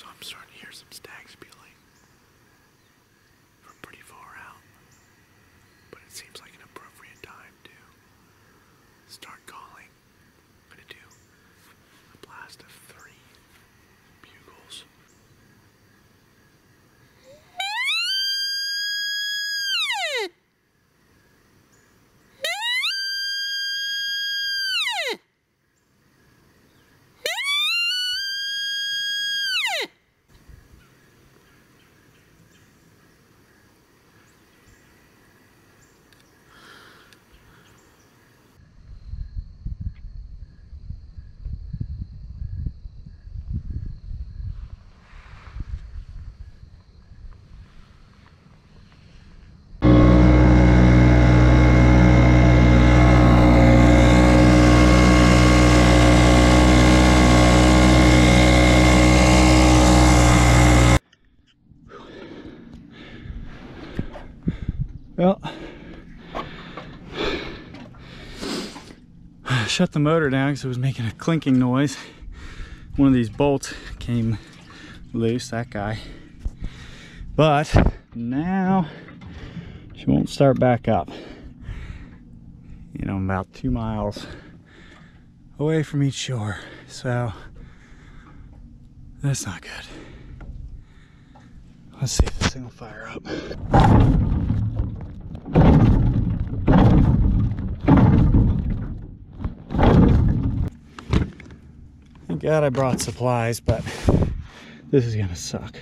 So I'm starting to hear some stags peeling from pretty far out. But it seems like an appropriate time to start calling. I'm gonna do a blast of three bugles. Well, I shut the motor down because it was making a clinking noise. One of these bolts came loose, that guy. But now she won't start back up. You know, I'm about two miles away from each shore. So that's not good. Let's see if this thing will fire up. God I brought supplies, but this is gonna suck.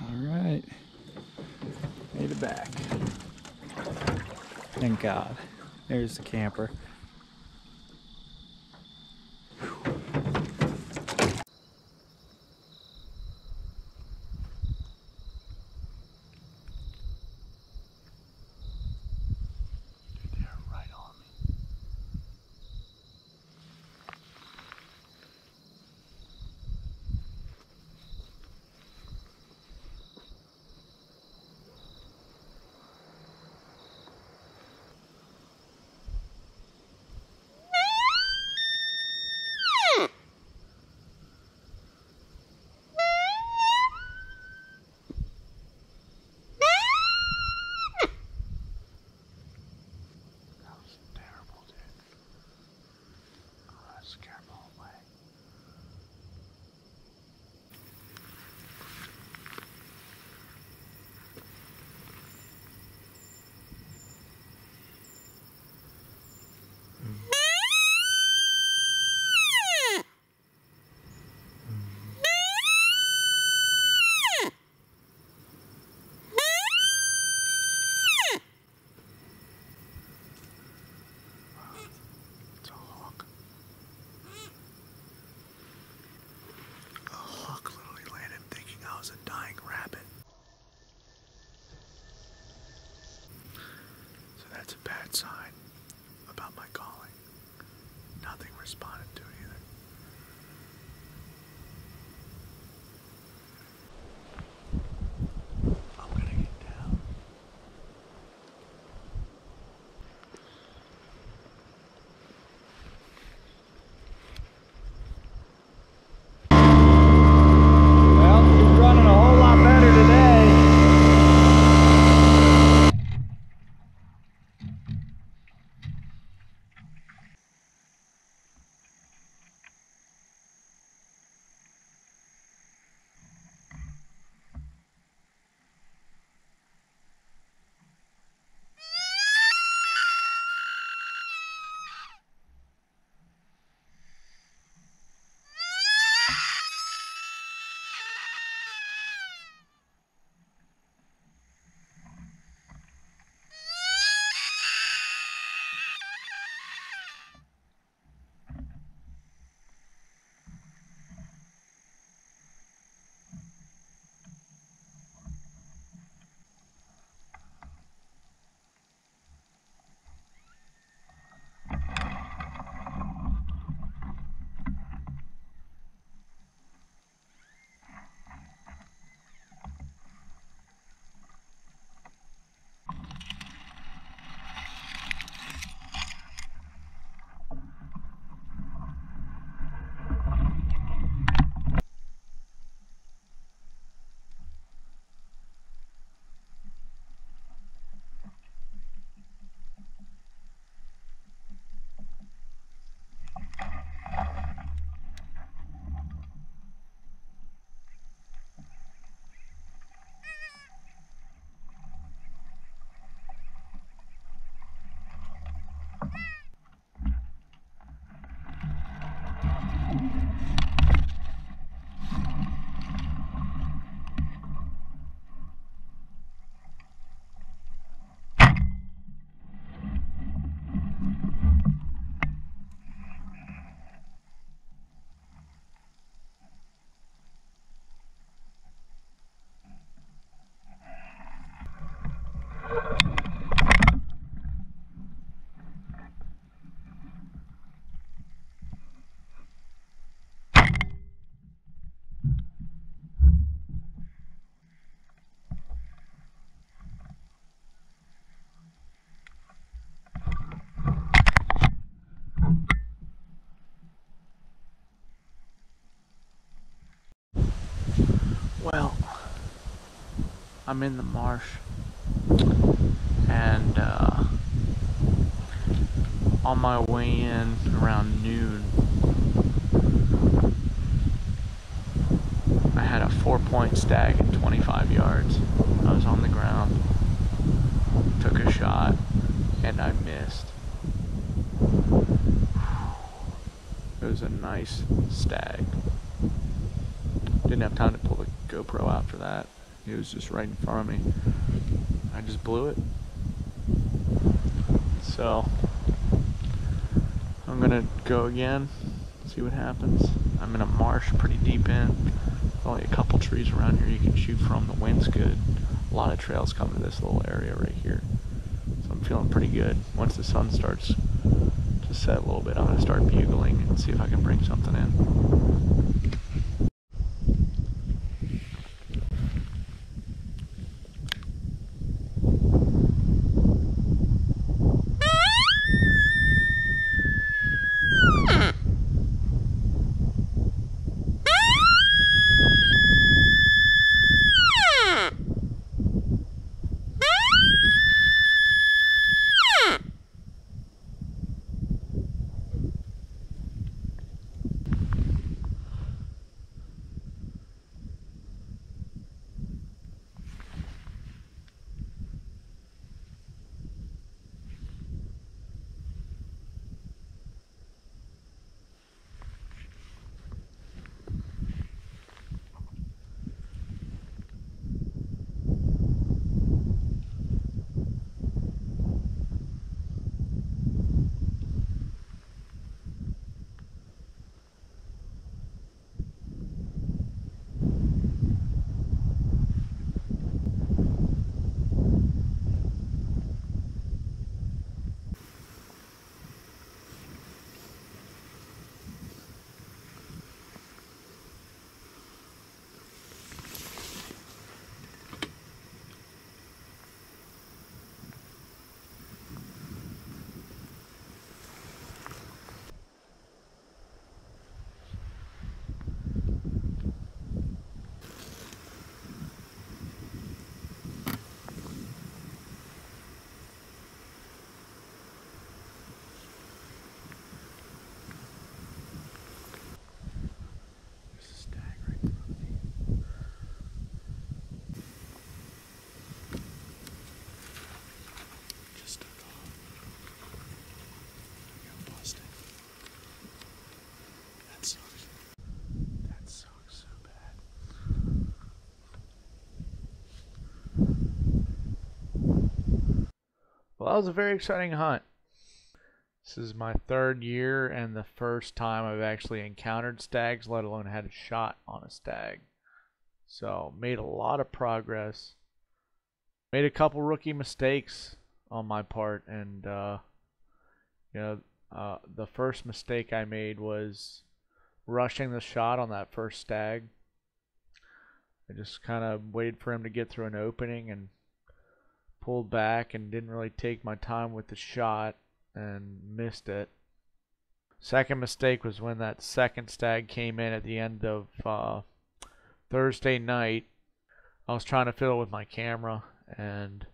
All right, made it back. Thank God. There's the camper. I'm in the marsh and uh, on my way in around noon I had a four point stag at 25 yards. I was on the ground, took a shot, and I missed. It was a nice stag. Didn't have time to pull the GoPro out for that. It was just right in front of me. I just blew it. So, I'm gonna go again, see what happens. I'm in a marsh pretty deep in. Only a couple trees around here you can shoot from. The wind's good. A lot of trails come to this little area right here. So I'm feeling pretty good. Once the sun starts to set a little bit, I'm gonna start bugling and see if I can bring something in. Well, that was a very exciting hunt. This is my third year and the first time I've actually encountered stags, let alone had a shot on a stag. So, made a lot of progress. Made a couple rookie mistakes on my part, and uh, you know, uh, the first mistake I made was rushing the shot on that first stag. I just kind of waited for him to get through an opening and pulled back and didn't really take my time with the shot and missed it. Second mistake was when that second stag came in at the end of uh, Thursday night. I was trying to fiddle with my camera and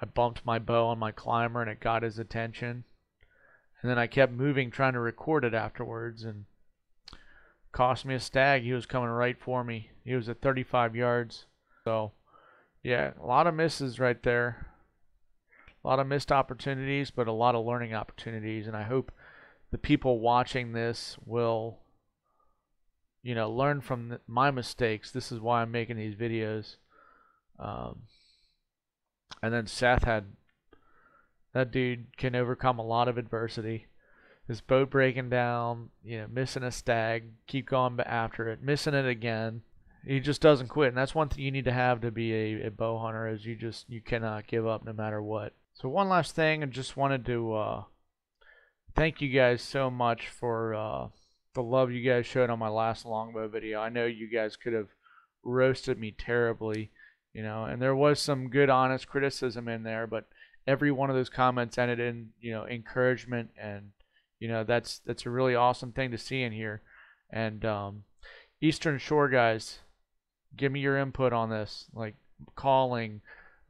I bumped my bow on my climber and it got his attention. And then I kept moving trying to record it afterwards and cost me a stag. He was coming right for me. He was at 35 yards. So, yeah, a lot of misses right there. A lot of missed opportunities, but a lot of learning opportunities. And I hope the people watching this will, you know, learn from my mistakes. This is why I'm making these videos. Um, and then Seth had that dude can overcome a lot of adversity. His boat breaking down, you know, missing a stag, keep going after it, missing it again. He just doesn't quit, and that's one thing you need to have to be a, a bow hunter is you just you cannot give up no matter what. So one last thing, I just wanted to uh, thank you guys so much for uh, the love you guys showed on my last longbow video. I know you guys could have roasted me terribly, you know, and there was some good, honest criticism in there, but every one of those comments ended in, you know, encouragement, and you know that's that's a really awesome thing to see in here. And um, Eastern Shore guys, give me your input on this. Like, calling,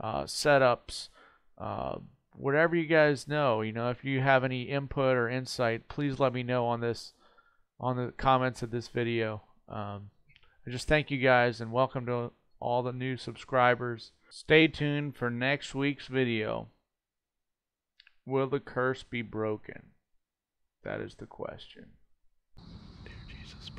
uh, setups, uh, whatever you guys know. You know, if you have any input or insight, please let me know on this, on the comments of this video. Um, I just thank you guys and welcome to all the new subscribers. Stay tuned for next week's video. Will the curse be broken? That is the question. Dear Jesus,